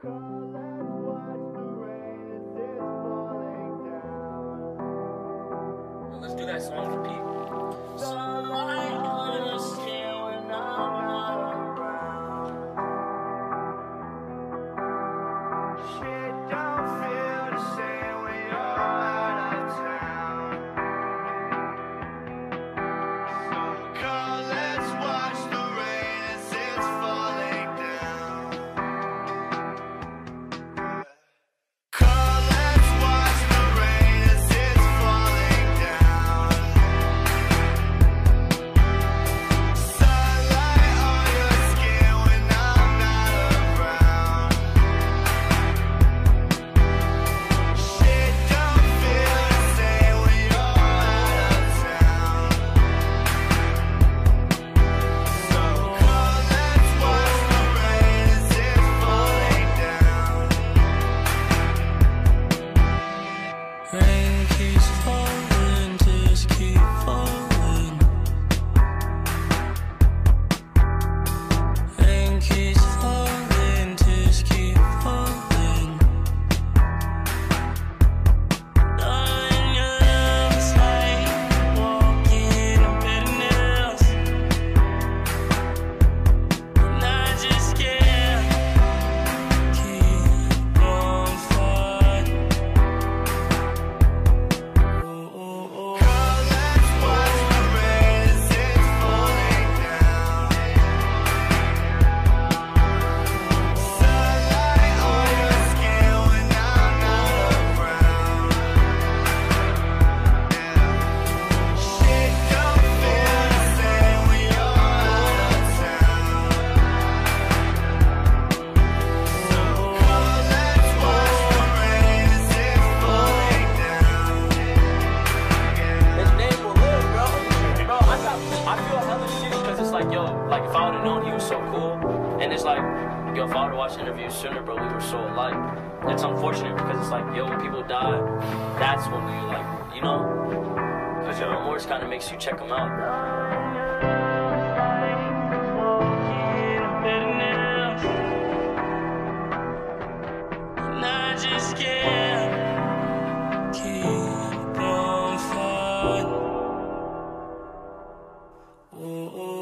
Let's do that song for keeps falling, tears keep falling. like, yo, like if I would have known he was so cool, and it's like, yo, if I would have watched interviews sooner, bro, we were so alike. It's unfortunate because it's like, yo, when people die, that's when we like, you know, because your remorse kind of makes you check them out. Oh.